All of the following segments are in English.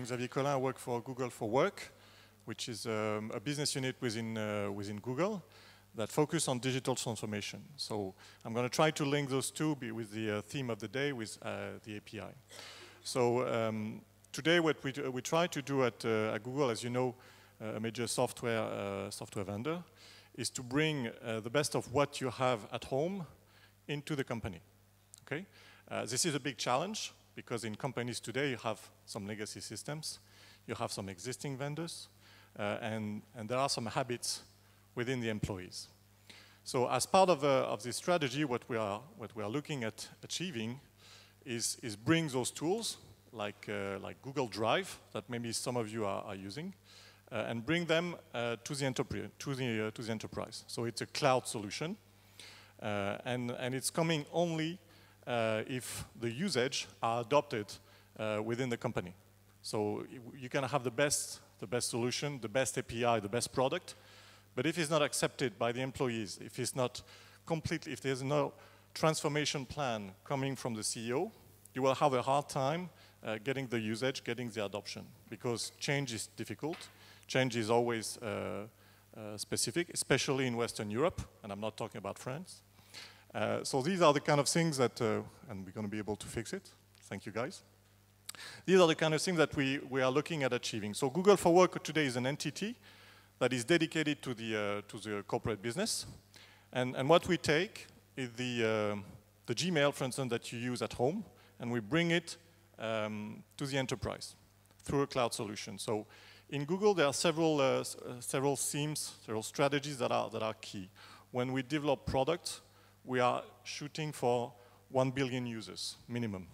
I'm Xavier Colin. I work for Google for Work, which is um, a business unit within, uh, within Google that focus on digital transformation. So I'm going to try to link those two with the uh, theme of the day with uh, the API. So um, today what we, we try to do at, uh, at Google, as you know, uh, a major software, uh, software vendor, is to bring the best of what you have at home into the company. Okay, this is a big challenge because in companies today you have some legacy systems, you have some existing vendors, and, and there are some habits within the employees. So as part of, uh, of this strategy, what we, are, what we are looking at achieving is, is bring those tools like, uh, like Google Drive that maybe some of you are, are using uh, and bring them uh, to, the to, the, uh, to the enterprise. So it's a cloud solution uh, and, and it's coming only if the usage are adopted within the company. So you can have the best, the best solution, the best API, the best product, but if it's not accepted by the employees, if it's not completely, if there's no transformation plan coming from the CEO, you will have a hard time uh, getting the usage, getting the adoption, because change is difficult. Change is always uh, uh, specific, especially in Western Europe, and I'm not talking about France. Uh, so these are the kind of things that, uh, and we're going to be able to fix it. Thank you, guys. These are the kind of things that we, we are looking at achieving. So Google for Work today is an entity that is dedicated to the, uh, to the corporate business. And, and what we take is the, uh, the Gmail, for instance, that you use at home, and we bring it um, to the enterprise through a cloud solution. So in Google, there are several, uh, several themes, several strategies that are, that are key. When we develop products, we are shooting for 1 billion users, minimum.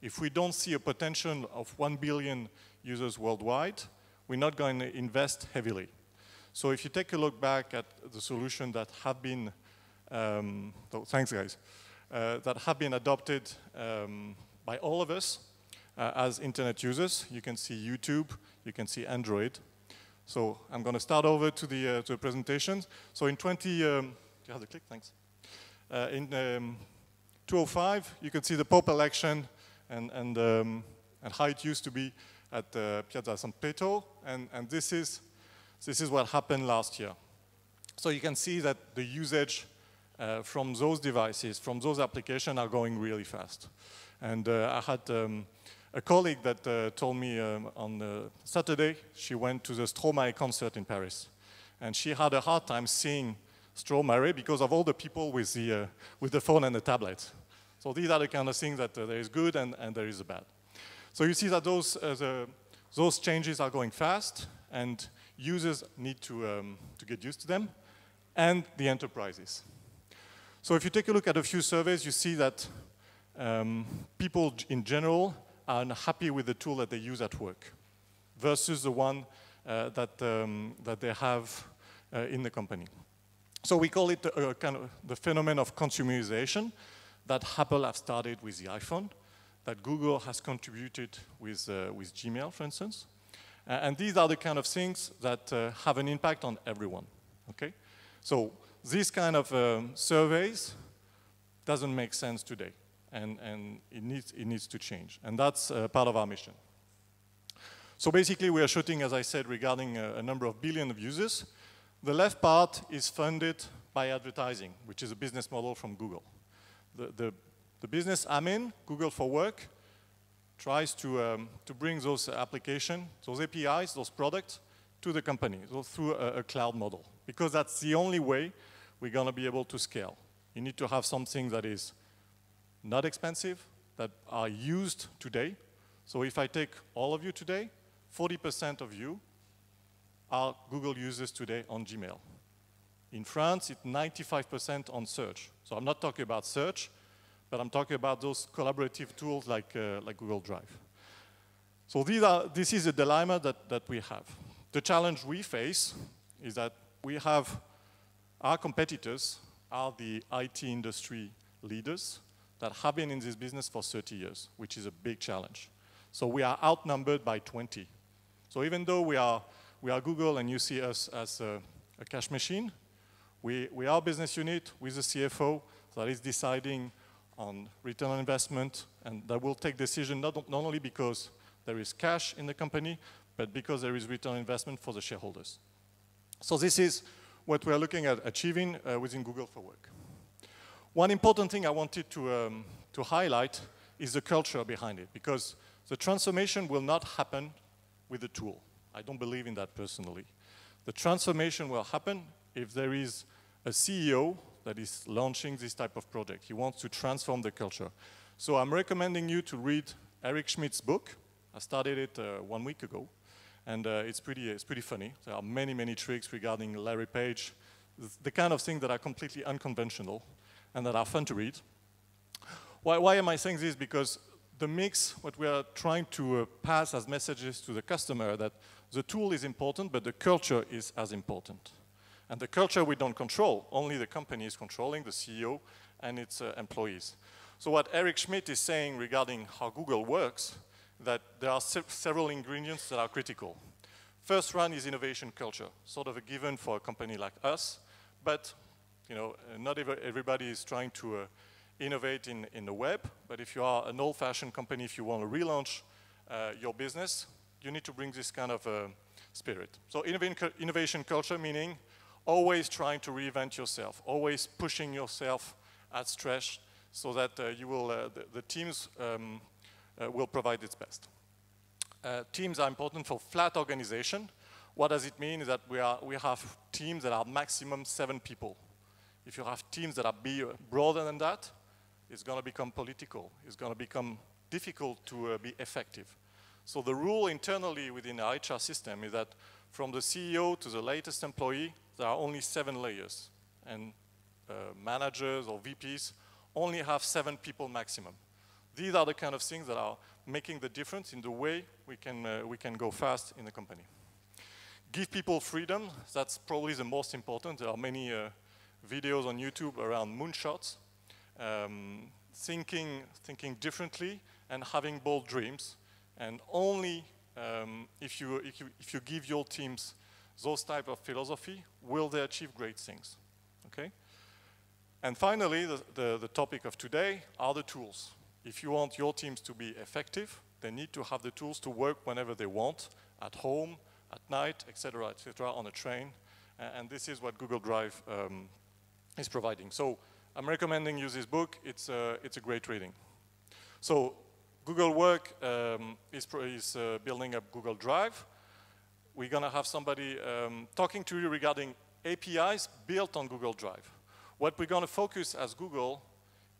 If we don't see a potential of 1 billion users worldwide, we're not going to invest heavily. So if you take a look back at the solution that have been, um, thanks guys, uh, that have been adopted um, by all of us uh, as internet users, you can see YouTube, you can see Android. So I'm going to start over to the, uh, to the presentation. So in 20, um, do you have the click? Thanks. Uh, in um, 2005, you can see the Pope election and, and, um, and how it used to be at uh, Piazza San Pietro. And, and this is this is what happened last year. So you can see that the usage uh, from those devices, from those applications are going really fast. And uh, I had um, a colleague that uh, told me um, on Saturday, she went to the Stromae concert in Paris. And she had a hard time seeing Stromae because of all the people with the, uh, with the phone and the tablet. So these are the kind of things that uh, there is good and, and there is bad. So you see that those, uh, the, those changes are going fast and users need to, um, to get used to them, and the enterprises. So if you take a look at a few surveys, you see that um, people in general are unhappy with the tool that they use at work versus the one uh, that, um, that they have uh, in the company. So we call it a, a kind of the phenomenon of consumerization that Apple have started with the iPhone, that Google has contributed with, uh, with Gmail, for instance, uh, and these are the kind of things that uh, have an impact on everyone, okay? So these kind of um, surveys doesn't make sense today, and, and it, needs, it needs to change, and that's uh, part of our mission. So basically we are shooting, as I said, regarding a, a number of billion of users. The left part is funded by advertising, which is a business model from Google. The, the, the business I'm in, Google for Work, tries to, um, to bring those applications, those APIs, those products to the company so through a, a, cloud model. Because that's the only way we're going to be able to scale. You need to have something that is not expensive, that are used today. So if I take all of you today, 40% of you are Google users today on Gmail. In France, it's 95% on search. So I'm not talking about search, but I'm talking about those collaborative tools like, uh, like Google Drive. So these are, this is a dilemma that, that we have. The challenge we face is that we have our competitors are the IT industry leaders that have been in this business for 30 years, which is a big challenge. So we are outnumbered by 20. So even though we are, we are Google and you see us as a, a cash machine, we, we are a business unit with a CFO that is deciding on return on investment, and that will take decision not, not only because there is cash in the company, but because there is return on investment for the shareholders. So this is what we are looking at achieving uh, within Google for Work. One important thing I wanted to, um, to highlight is the culture behind it, because the transformation will not happen with the tool. I don't believe in that personally. The transformation will happen if there is a CEO that is launching this type of project. He wants to transform the culture. So I'm recommending you to read Eric Schmidt's book. I started it uh, one week ago, and uh, it's, pretty, it's pretty funny. There are many, many tricks regarding Larry Page, the kind of things that are completely unconventional and that are fun to read. Why, why am I saying this? Because the mix, what we are trying to uh, pass as messages to the customer, that the tool is important, but the culture is as important. And the culture we don't control, only the company is controlling, the CEO and its uh, employees. So what Eric Schmidt is saying regarding how Google works, that there are se several ingredients that are critical. First one is innovation culture, sort of a given for a company like us, but you know, not everybody is trying to uh, innovate in, in the web, but if you are an old-fashioned company, if you want to relaunch uh, your business, you need to bring this kind of uh, spirit. So innovation culture meaning always trying to reinvent yourself, always pushing yourself at stretch so that uh, you will, uh, the, the, teams um, uh, will provide its best. Uh, teams are important for flat organization. What does it mean is that we, are, we have teams that are maximum seven people. If you have teams that are broader than that, it's going to become political. It's going to become difficult to uh, be effective. So the rule internally within the HR system is that from the CEO to the latest employee, there are only seven layers. And uh, managers or VPs only have seven people maximum. These are the kind of things that are making the difference in the way we can, uh, we can go fast in the company. Give people freedom, that's probably the most important. There are many uh, videos on YouTube around moonshots, um, thinking, thinking differently and having bold dreams. And only um, if, you, if, you, if you give your teams those type of philosophy, will they achieve great things? Okay? And finally, the, the, the, topic of today are the tools. If you want your teams to be effective, they need to have the tools to work whenever they want, at home, at night, etc., etc., on a train. And this is what Google Drive um, is providing. So I'm recommending you this book. It's, uh, it's a great reading. So Google Work um, is, is uh, building up Google Drive we're going to have somebody um, talking to you regarding APIs built on Google Drive. What we're going to focus as Google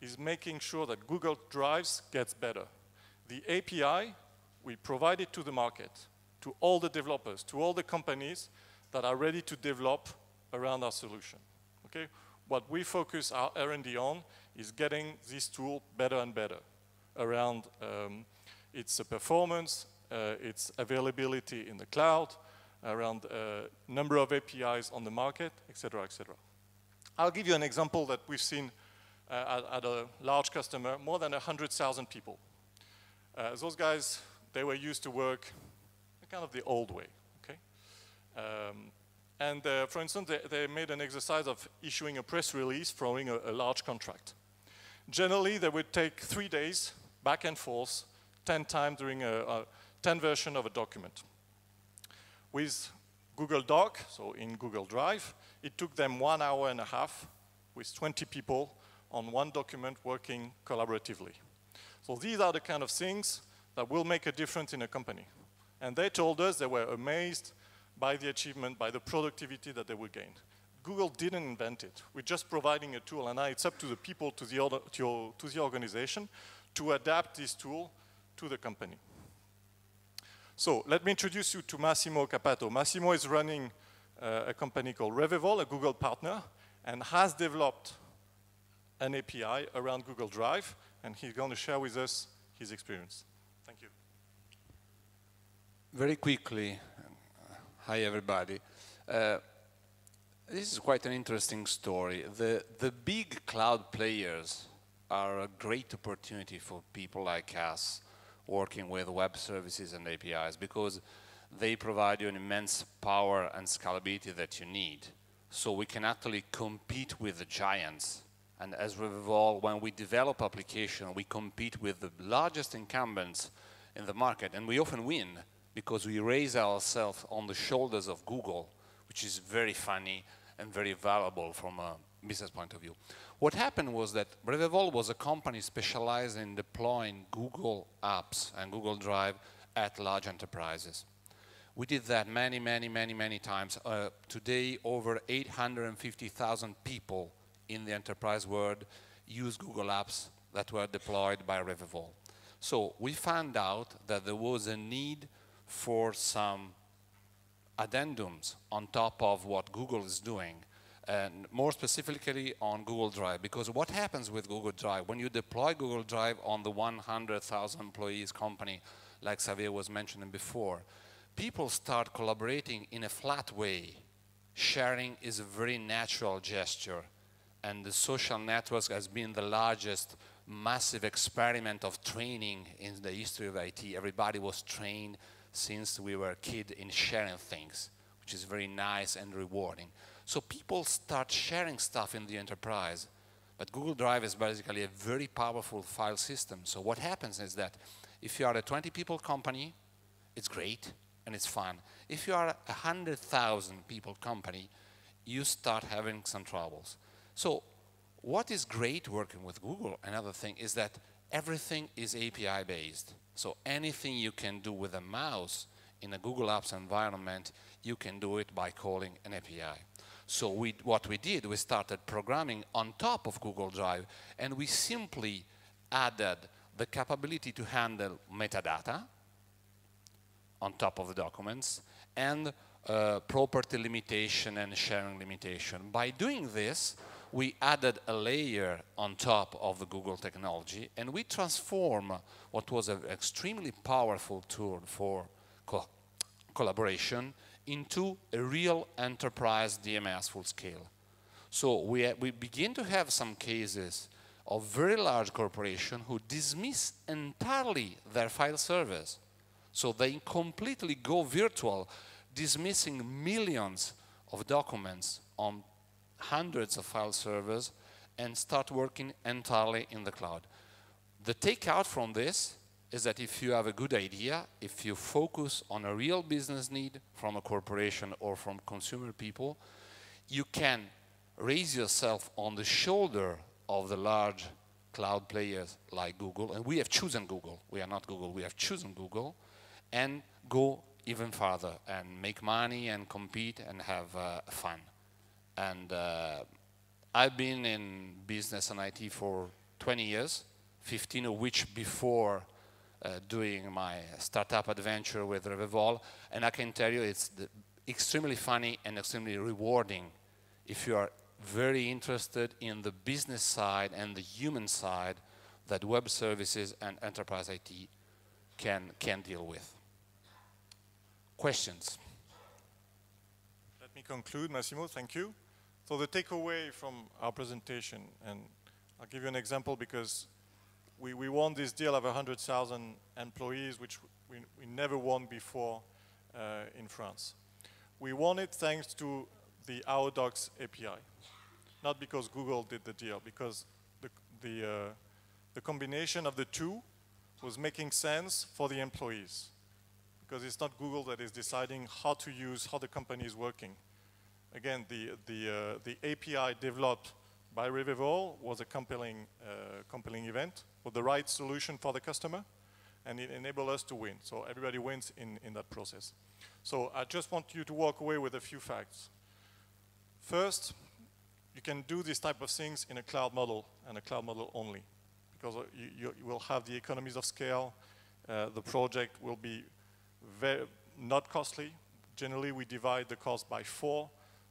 is making sure that Google Drives gets better. The API, we provide it to the market, to all the developers, to all the companies that are ready to develop around our solution. Okay? What we focus our R&D on is getting this tool better and better around um, its performance, uh, its availability in the cloud, around uh, number of APIs on the market, etc., etc. I'll give you an example that we've seen uh, at, at, a large customer, more than 100,000 people. Uh, those guys, they were used to work kind of the old way, okay? Um, and uh, for instance, they, they, made an exercise of issuing a press release following a, a large contract. Generally, they would take three days back and forth, 10 times during a, a 10 version of a document. With Google Doc, so in Google Drive, it took them one hour and a half with 20 people on one document working collaboratively. So these are the kind of things that will make a difference in a company. And they told us they were amazed by the achievement, by the productivity that they would gain. Google didn't invent it. We're just providing a tool, and now it's up to the people, to the, to, to the organization, to adapt this tool to the company. So let me introduce you to Massimo Capato. Massimo is running uh, a company called Revevol, a Google partner, and has developed an API around Google Drive, and he's going to share with us his experience. Thank you. Very quickly, hi everybody. Uh, this is quite an interesting story. The, the big cloud players are a great opportunity for people like us working with web services and APIs because they provide you an immense power and scalability that you need. So we can actually compete with the giants. And as Revevol, when we develop application, we compete with the largest incumbents in the market, and we often win because we raise ourselves on the shoulders of Google, which is very funny and very valuable from a business point of view. What happened was that Revevol was a company specialized in deploying Google apps and Google Drive at large enterprises. We did that many, many, many, many times. Uh, today, over 850,000 people in the enterprise world use Google Apps that were deployed by Revevol. So we found out that there was a need for some addendums on top of what Google is doing and more specifically on Google Drive because what happens with Google Drive when you deploy Google Drive on the 100,000 employees company like Xavier was mentioning before people start collaborating in a flat way sharing is a very natural gesture and the social networks has been the largest massive experiment of training in the history of IT. Everybody was trained since we were a kid in sharing things, which is very nice and rewarding. So people start sharing stuff in the enterprise. But Google Drive is basically a very powerful file system. So what happens is that if you are a 20 people company, it's great and it's fun. If you are a 100,000 people company, you start having some troubles. So what is great working with Google, another thing, is that everything is API based. So anything you can do with a mouse in a Google Apps environment, you can do it by calling an API. So we, what we did, we started programming on top of Google Drive, and we simply added the capability to handle metadata on top of the documents and uh, property limitation and sharing limitation. By doing this, we added a layer on top of the Google technology and we transform what was an extremely powerful tool for co collaboration into a real enterprise DMS full scale. So we, we begin to have some cases of very large corporations who dismiss entirely their file servers. So they completely go virtual, dismissing millions of documents on hundreds of file servers and start working entirely in the cloud. The takeout from this is that if you have a good idea, if you focus on a real business need from a corporation or from consumer people, you can raise yourself on the shoulder of the large cloud players like Google, and we have chosen Google. We are not Google, we have chosen Google, and go even farther and make money and compete and have uh, fun. And uh, I've been in business and IT for 20 years, 15 of which before uh, doing my startup adventure with Revevol. And I can tell you it's extremely funny and extremely rewarding if you are very interested in the business side and the human side that web services and enterprise IT can, can deal with. Questions? Me conclude, Massimo, thank you. So the takeaway from our presentation, and I'll give you an example because we, we won this deal of 100,000 employees, which we, we never won before uh, in France. We won it thanks to the AODocs API, not because Google did the deal, because the, the, uh, the combination of the two was making sense for the employees. Because it's not Google that is deciding how to use, how the company is working again, the, the, uh, the API developed by Revevol was a compelling, uh, compelling event with the right solution for the customer and it enabled us to win. So everybody wins in, in that process. So I just want you to walk away with a few facts. First, you can do these type of things in a cloud model and a cloud model only because uh, you, you will have the economies of scale. Uh, the project will be very, not costly. Generally, we divide the cost by four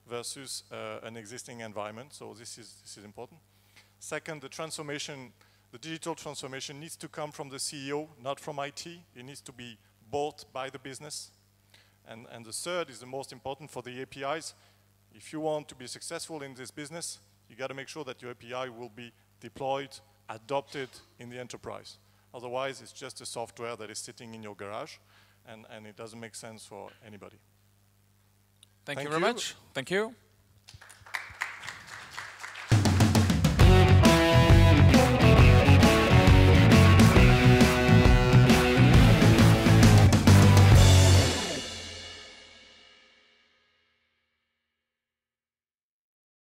versus uh, an existing environment. So this is, this is important. Second, the transformation, the digital transformation needs to come from the CEO, not from IT. It needs to be bought by the business. And, and the third is the most important for the APIs. If you want to be successful in this business, you got to make sure that your API will be deployed, adopted in the enterprise. Otherwise, it's just a software that is sitting in your garage, and, and it doesn't make sense for anybody. Thank, Thank you very you. much. Thank you.